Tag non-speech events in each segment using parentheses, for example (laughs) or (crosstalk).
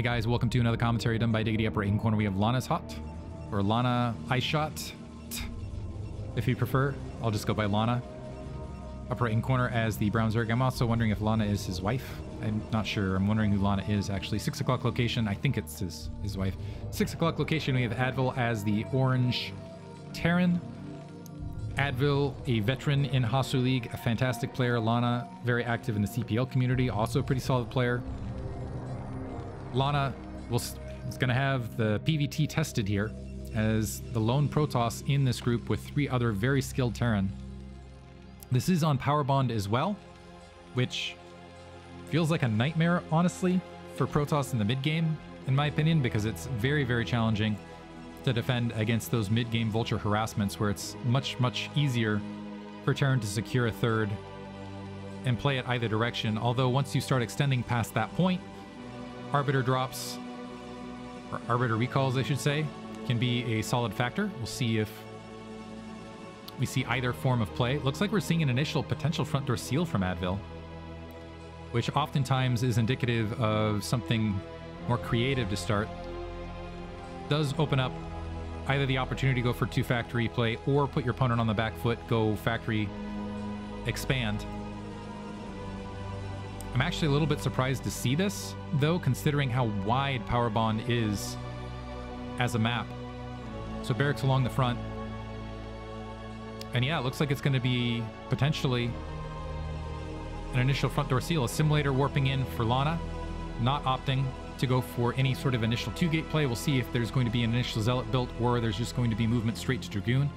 Hey guys, welcome to another commentary done by Diggity. Upper right corner, we have Lana's Hot, or Lana Ice Shot, if you prefer. I'll just go by Lana. Upper right corner as the Brown Zerg. I'm also wondering if Lana is his wife. I'm not sure. I'm wondering who Lana is actually. Six o'clock location. I think it's his his wife. Six o'clock location. We have Advil as the orange Terran. Advil, a veteran in Hasu League, a fantastic player. Lana, very active in the CPL community, also a pretty solid player. Lana will, is going to have the PVT tested here as the lone Protoss in this group with three other very skilled Terran. This is on Power Bond as well, which feels like a nightmare, honestly, for Protoss in the mid game, in my opinion, because it's very, very challenging to defend against those mid game Vulture harassments where it's much, much easier for Terran to secure a third and play it either direction. Although once you start extending past that point, Arbiter drops, or Arbiter recalls, I should say, can be a solid factor. We'll see if we see either form of play. Looks like we're seeing an initial potential front door seal from Advil, which oftentimes is indicative of something more creative to start. Does open up either the opportunity to go for two factory play or put your opponent on the back foot, go factory expand. I'm actually a little bit surprised to see this, though, considering how wide Power Bond is as a map. So barracks along the front. And yeah, it looks like it's going to be potentially an initial front door seal. Assimilator warping in for Lana, not opting to go for any sort of initial two-gate play. We'll see if there's going to be an initial Zealot built or there's just going to be movement straight to Dragoon.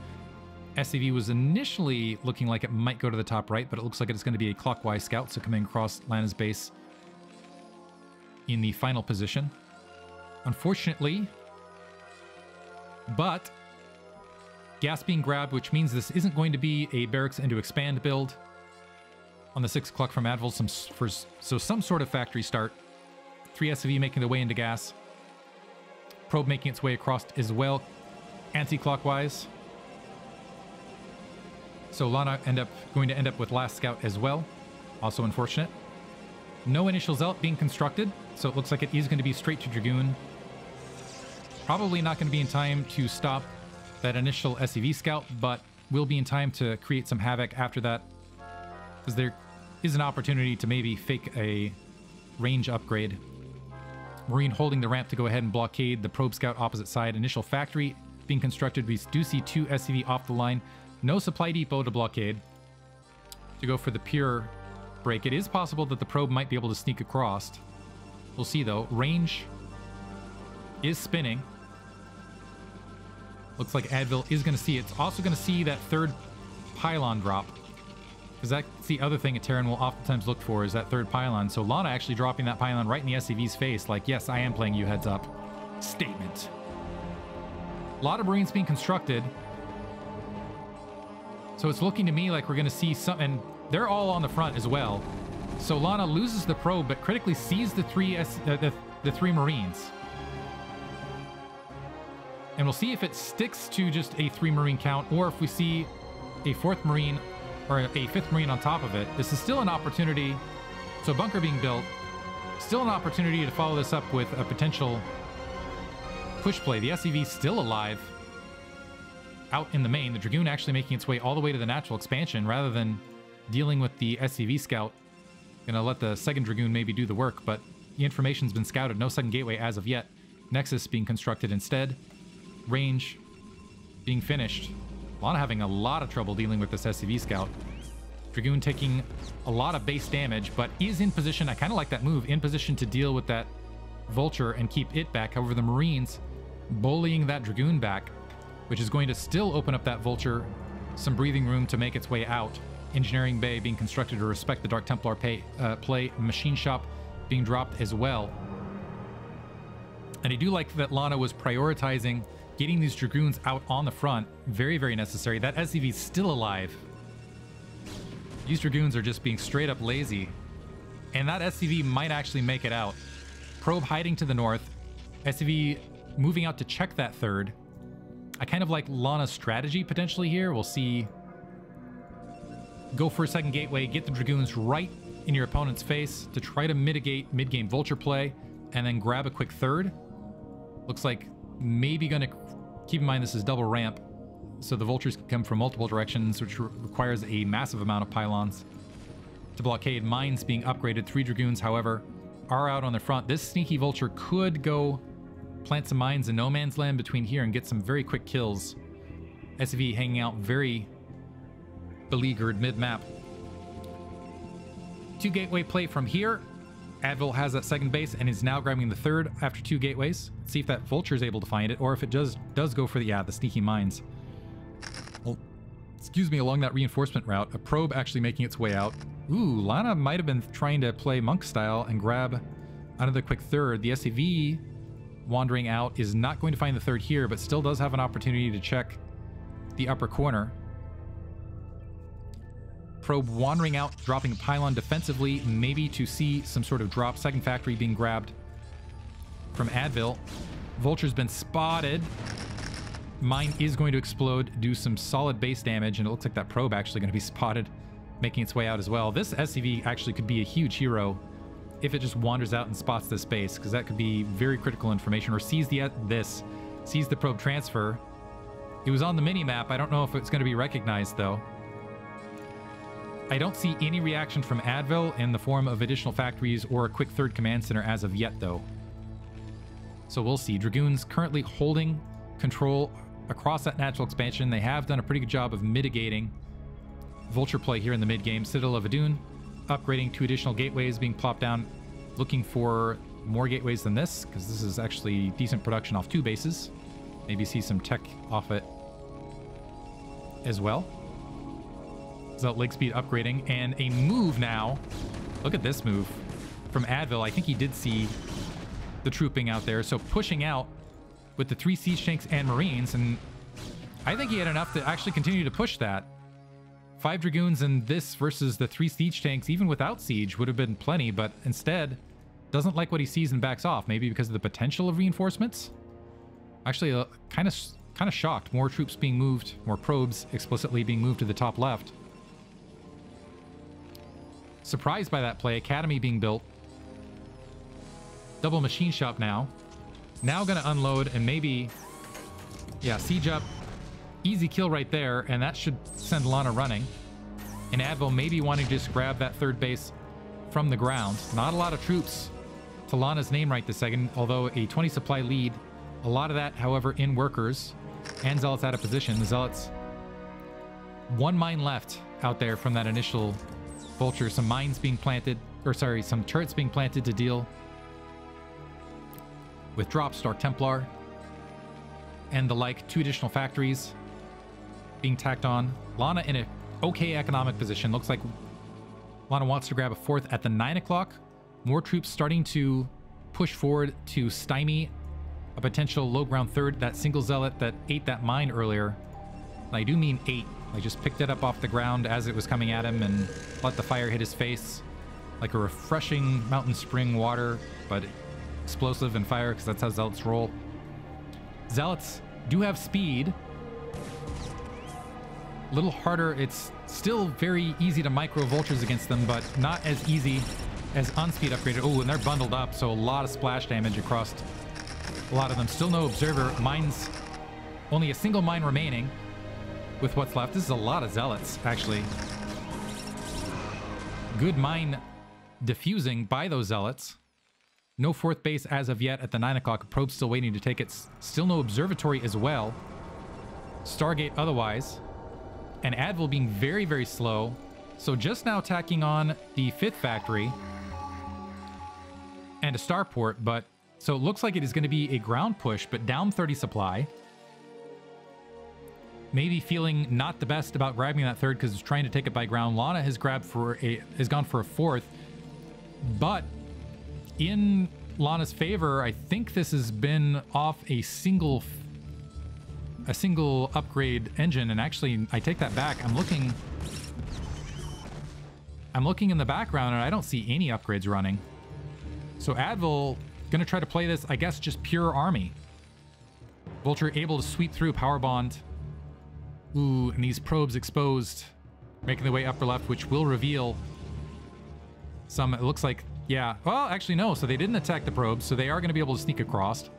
SCV was initially looking like it might go to the top right, but it looks like it's going to be a clockwise scout, so coming across Lana's base in the final position. Unfortunately, but gas being grabbed, which means this isn't going to be a barracks into expand build on the 6 o'clock from Advil, some, for, so some sort of factory start. 3 SCV making their way into gas. Probe making its way across as well, anti-clockwise. So Lana end up going to end up with last scout as well. Also unfortunate. No initial zealot being constructed, so it looks like it is going to be straight to Dragoon. Probably not going to be in time to stop that initial SCV scout, but will be in time to create some havoc after that. Because there is an opportunity to maybe fake a range upgrade. Marine holding the ramp to go ahead and blockade the probe scout opposite side. Initial factory being constructed. We do see two SCV off the line. No supply depot to blockade. To go for the pure break. It is possible that the probe might be able to sneak across. We'll see though. Range is spinning. Looks like Advil is going to see. It's also going to see that third pylon drop. Because that's the other thing a Terran will oftentimes look for is that third pylon. So Lana actually dropping that pylon right in the SCV's face. Like, yes, I am playing you heads up. Statement. A lot of Marines being constructed. So it's looking to me like we're going to see some... And they're all on the front as well. So Lana loses the probe, but critically sees the three, uh, the, the three Marines. And we'll see if it sticks to just a three Marine count, or if we see a fourth Marine or a fifth Marine on top of it. This is still an opportunity. So bunker being built, still an opportunity to follow this up with a potential push play. The SCV still alive out in the main. The Dragoon actually making its way all the way to the natural expansion rather than dealing with the SCV scout. Gonna let the second Dragoon maybe do the work, but the information's been scouted. No second gateway as of yet. Nexus being constructed instead range being finished. Lana having a lot of trouble dealing with this SCV scout. Dragoon taking a lot of base damage, but is in position. I kind of like that move. In position to deal with that Vulture and keep it back. However, the Marines bullying that Dragoon back, which is going to still open up that Vulture some breathing room to make its way out. Engineering Bay being constructed to respect the Dark Templar pay, uh, play. Machine Shop being dropped as well. And I do like that Lana was prioritizing Getting these Dragoons out on the front, very, very necessary. That SCV is still alive. These Dragoons are just being straight up lazy. And that SCV might actually make it out. Probe hiding to the north. SCV moving out to check that third. I kind of like Lana's strategy potentially here. We'll see. Go for a second gateway, get the Dragoons right in your opponent's face to try to mitigate mid-game Vulture play. and then grab a quick third. Looks like maybe going to keep in mind this is double ramp, so the vultures can come from multiple directions, which re requires a massive amount of pylons to blockade. Mines being upgraded. Three dragoons, however, are out on the front. This sneaky vulture could go plant some mines in no man's land between here and get some very quick kills. SCV hanging out very beleaguered mid-map. Two gateway play from here. Advil has that second base and is now grabbing the third after two gateways. see if that vulture is able to find it, or if it does does go for the yeah the sneaky mines. Well, excuse me, along that reinforcement route, a probe actually making its way out. Ooh, Lana might have been trying to play monk style and grab another quick third. The SCV wandering out is not going to find the third here, but still does have an opportunity to check the upper corner. Probe wandering out, dropping a pylon defensively, maybe to see some sort of drop. Second factory being grabbed from Advil. Vulture's been spotted. Mine is going to explode, do some solid base damage, and it looks like that probe actually going to be spotted, making its way out as well. This SCV actually could be a huge hero if it just wanders out and spots this base, because that could be very critical information, or sees the this, sees the probe transfer. It was on the mini-map. I don't know if it's going to be recognized, though. I don't see any reaction from Advil in the form of additional factories or a quick third command center as of yet, though. So we'll see. Dragoons currently holding control across that natural expansion. They have done a pretty good job of mitigating Vulture play here in the mid-game. Citadel of Adun upgrading two additional gateways being plopped down, looking for more gateways than this, because this is actually decent production off two bases. Maybe see some tech off it as well. So leg speed upgrading and a move now. Look at this move from Advil. I think he did see the trooping out there. So pushing out with the three siege tanks and marines. And I think he had enough to actually continue to push that. Five Dragoons and this versus the three siege tanks, even without siege, would have been plenty. But instead, doesn't like what he sees and backs off. Maybe because of the potential of reinforcements? Actually, uh, kind of kind of shocked. More troops being moved, more probes explicitly being moved to the top left. Surprised by that play. Academy being built. Double machine shop now. Now to unload and maybe... Yeah, siege up. Easy kill right there, and that should send Lana running. And Advil maybe wanting to just grab that third base from the ground. Not a lot of troops to Lana's name right this second, although a 20 supply lead. A lot of that, however, in workers. And Zealots out of position. The Zealots... One mine left out there from that initial Vulture. Some mines being planted, or sorry, some turrets being planted to deal with drops, Dark Templar, and the like. Two additional factories being tacked on. Lana in a okay economic position. Looks like Lana wants to grab a fourth at the 9 o'clock. More troops starting to push forward to stymie a potential low ground third. That single zealot that ate that mine earlier. And I do mean eight. I just picked it up off the ground as it was coming at him and let the fire hit his face. Like a refreshing mountain spring water, but explosive and fire because that's how zealots roll. Zealots do have speed. A little harder. It's still very easy to micro vultures against them, but not as easy as unspeed upgraded. Oh, and they're bundled up, so a lot of splash damage across a lot of them. Still no observer. Mines, only a single mine remaining with what's left. This is a lot of zealots, actually. Good mine diffusing by those zealots. No fourth base as of yet at the 9 o'clock. Probe still waiting to take it. Still no observatory as well. Stargate otherwise. And Advil being very, very slow. So just now tacking on the fifth factory. And a starport, but... So it looks like it is going to be a ground push, but down 30 supply maybe feeling not the best about grabbing that third because it's trying to take it by ground. Lana has grabbed for a has gone for a fourth, but in Lana's favor, I think this has been off a single a single upgrade engine. And actually, I take that back. I'm looking. I'm looking in the background and I don't see any upgrades running. So Advil gonna try to play this, I guess, just pure army. Vulture able to sweep through power bond Ooh, and these probes exposed, making their way upper left, which will reveal some, it looks like Yeah, well, actually, no. So they didn't attack the probes, so they are to be able to sneak across.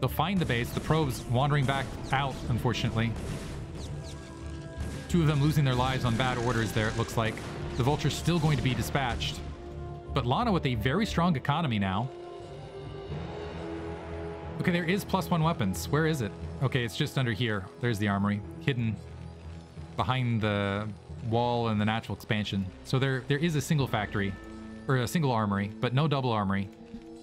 They'll find the base. The probes wandering back out, unfortunately. Two of them losing their lives on bad orders there, it looks like. The Vulture's still going to be dispatched. But Lana with a very strong economy now. Okay, there is plus one weapons. Where is it? Okay, it's just under here. There's the armory, hidden behind the wall and the natural expansion. So there, there is a single factory, or a single armory, but no double armory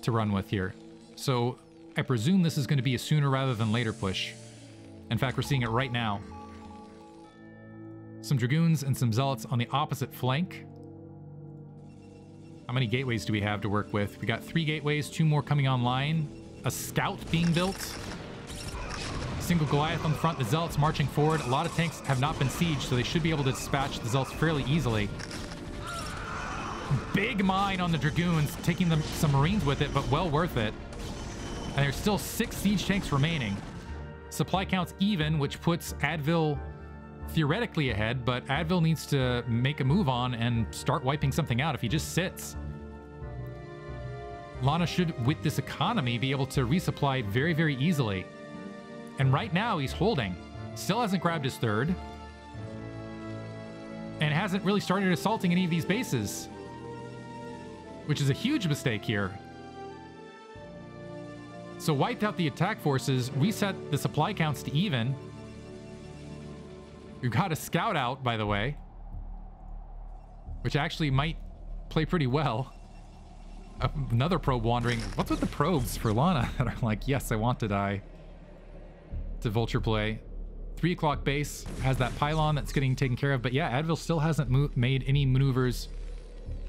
to run with here. So I presume this is going to be a sooner rather than later push. In fact, we're seeing it right now. Some Dragoons and some Zealots on the opposite flank. How many gateways do we have to work with? We got three gateways, two more coming online a scout being built. Single Goliath on the front, the Zealots marching forward. A lot of tanks have not been sieged, so they should be able to dispatch the Zealots fairly easily. Big mine on the Dragoons, taking them some Marines with it, but well worth it. And there's still six siege tanks remaining. Supply counts even, which puts Advil theoretically ahead, but Advil needs to make a move on and start wiping something out if he just sits. Lana should, with this economy, be able to resupply very, very easily. And right now, he's holding. Still hasn't grabbed his third. And hasn't really started assaulting any of these bases. Which is a huge mistake here. So wiped out the attack forces, reset the supply counts to even. We've got a scout out, by the way. Which actually might play pretty well uh, another probe wandering. What's with the probes for Lana (laughs) that are like, yes, I want to die? To Vulture play. Three o'clock base has that pylon that's getting taken care of. But yeah, Advil still hasn't made any maneuvers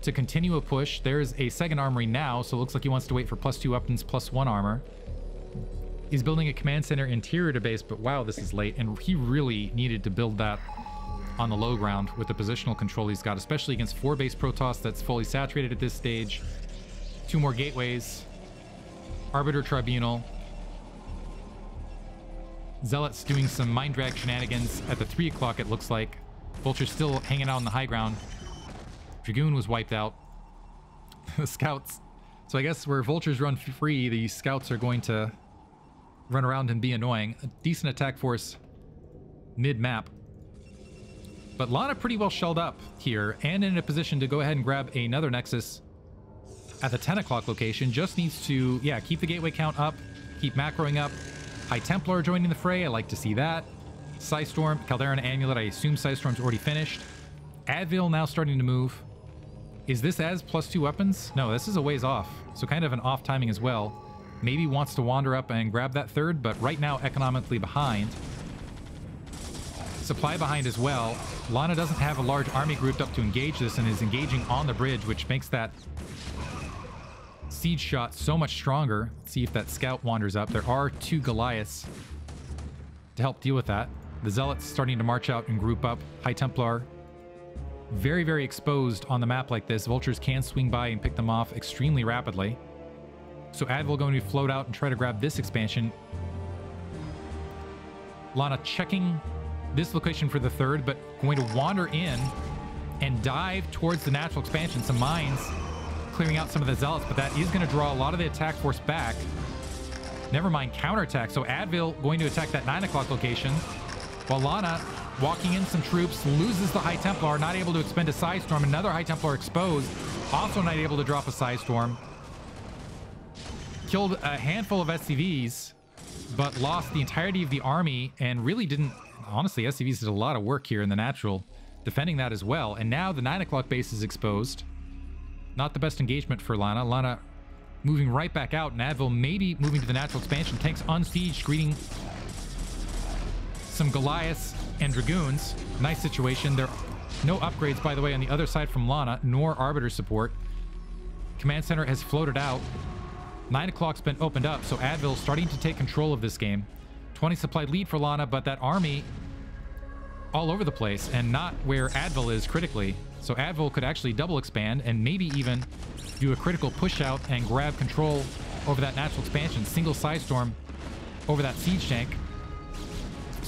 to continue a push. There's a second armory now, so it looks like he wants to wait for plus two weapons, plus one armor. He's building a command center interior to base, but wow, this is late. And he really needed to build that on the low ground with the positional control he's got, especially against four base Protoss that's fully saturated at this stage. Two more gateways. Arbiter Tribunal. Zealots doing some mine drag shenanigans at the 3 o'clock, it looks like. Vulture's still hanging out on the high ground. Dragoon was wiped out. (laughs) the scouts. So I guess where Vultures run free, the scouts are going to run around and be annoying. A decent attack force mid-map. But Lana pretty well shelled up here and in a position to go ahead and grab another Nexus at the 10 o'clock location just needs to, yeah, keep the gateway count up, keep macroing up. High Templar joining the fray. I like to see that. Psystorm, Khaydarin Amulet. I assume Psystorm's already finished. Advil now starting to move. Is this as plus two weapons? No, this is a ways off. So kind of an off timing as well. Maybe wants to wander up and grab that third, but right now economically behind. Supply behind as well. Lana doesn't have a large army grouped up to engage this and is engaging on the bridge, which makes that siege shot so much stronger. Let's see if that scout wanders up. There are two Goliaths to help deal with that. The Zealots starting to march out and group up. High Templar very, very exposed on the map like this. Vultures can swing by and pick them off extremely rapidly. So Advil going to float out and try to grab this expansion. Lana checking this location for the third, but going to wander in and dive towards the natural expansion. Some mines clearing out some of the zealots, but that is going to draw a lot of the attack force back. Never mind counterattack. So Advil going to attack that 9 o'clock location. While Lana walking in some troops, loses the High Templar, not able to expend a Side Psystorm. Another High Templar exposed, also not able to drop a Side Psystorm. Killed a handful of SCVs, but lost the entirety of the army and really didn't... Honestly, SCVs did a lot of work here in the natural, defending that as well. And now the 9 o'clock base is exposed. Not the best engagement for Lana. Lana moving right back out. Advil maybe moving to the natural expansion. Tanks on siege, greeting some Goliaths and Dragoons. Nice situation. There no upgrades, by the way, on the other side from Lana, nor Arbiter support. Command Center has floated out. 9 o'clock's been opened up, so Advil starting to take control of this game. 20 supply lead for Lana, but that army all over the place and not where Advil is critically. So Advil could actually double expand and maybe even do a critical push out and grab control over that natural expansion. Single side storm over that siege tank.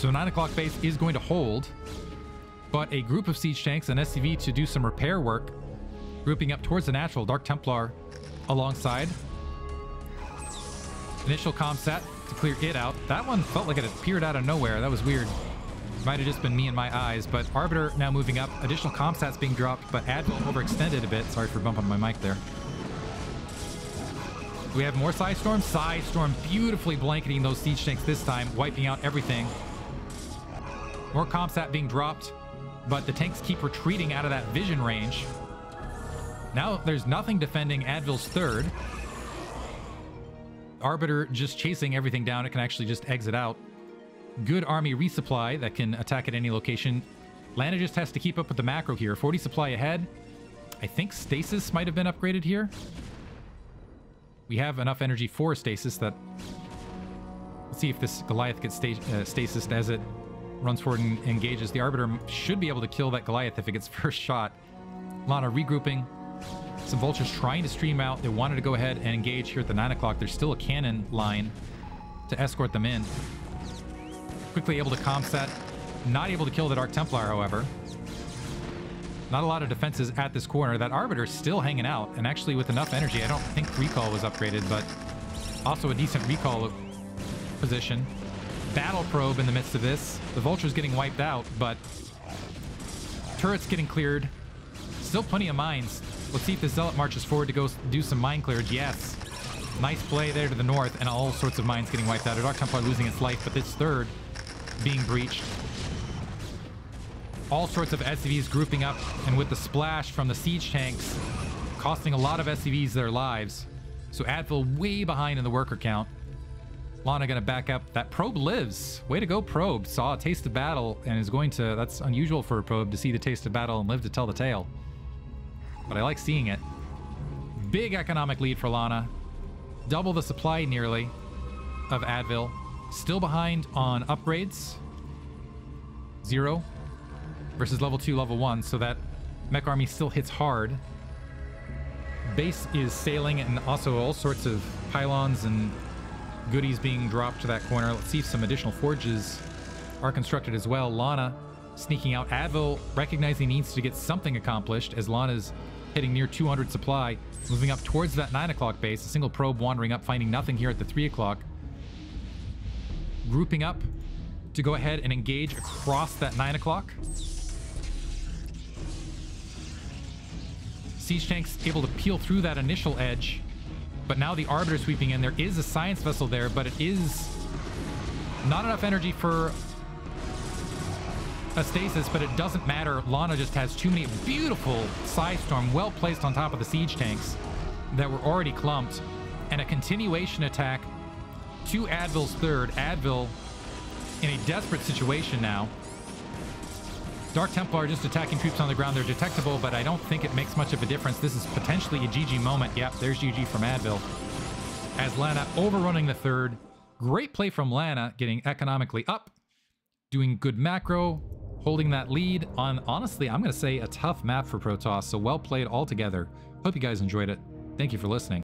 So 9 o'clock base is going to hold, but a group of siege tanks and SCV to do some repair work Grouping up towards the natural, Dark Templar alongside. Initial comsat to clear it out. That one felt like it appeared out of nowhere. That was weird. Might have just been me and my eyes, but Arbiter now moving up. Additional comsats being dropped, but Advil overextended a bit. Sorry for bumping my mic there. We have more Psy Storm. Psy Storm beautifully blanketing those siege tanks this time, wiping out everything. More comsat being dropped, but the tanks keep retreating out of that vision range. Now there's nothing defending Advil's third. Arbiter just chasing everything down. It can actually just exit out. Good army resupply that can attack at any location. Lana just has to keep up with the macro here. 40 supply ahead. I think stasis might have been upgraded here. We have enough energy for stasis that... Let's see if this Goliath gets sta uh, stasis as it runs forward and engages. The Arbiter should be able to kill that Goliath if it gets (laughs) first shot. Lana regrouping. Some vultures trying to stream out. They wanted to go ahead and engage here at the 9 o'clock. There's still a cannon line to escort them in. Quickly able to comsat. Not able to kill the Dark Templar, however. Not a lot of defenses at this corner. That Arbiter still hanging out, and actually with enough energy. I don't think recall was upgraded, but also a decent recall position. Battle probe in the midst of this. The Vulture's getting wiped out, but turrets getting cleared. Still plenty of mines. Let's see if the Zealot marches forward to go do some mine clearage. Yes. Nice play there to the north, and all sorts of mines getting wiped out. Dark Templar losing its life, but this third being breached. All sorts of SCVs grouping up, and with the splash from the siege tanks, costing a lot of SCVs their lives. So Advil way behind in the worker count. Lana gonna back up. That probe lives. Way to go, probe. Saw a taste of battle and is going to... That's unusual for a probe to see the taste of battle and live to tell the tale but I like seeing it. Big economic lead for Lana. Double the supply nearly of Advil. Still behind on upgrades. Zero versus level two, level one, so that mech army still hits hard. Base is sailing and also all sorts of pylons and goodies being dropped to that corner. Let's see if some additional forges are constructed as well. Lana sneaking out. Advil recognizing he needs to get something accomplished as Lana's hitting near 200 supply, moving up towards that 9 o'clock base. A single probe wandering up, finding nothing here at the 3 o'clock. Grouping up to go ahead and engage across that 9 o'clock. Siege tanks able to peel through that initial edge, but now the Arbiter sweeping in. There is a science vessel there, but it is not enough energy for a stasis, but it doesn't matter. Lana just has too many beautiful Psystorm well placed on top of the siege tanks that were already clumped. And a continuation attack to Advil's third. Advil in a desperate situation now. Dark Templar just attacking troops on the ground. They're detectable, but I don't think it makes much of a difference. This is potentially a GG moment. Yep, there's GG from Advil. As Lana overrunning the third. Great play from Lana, getting economically up, doing good macro, holding that lead on, honestly, I'm going to say a tough map for Protoss, so well played altogether. Hope you guys enjoyed it. Thank you for listening.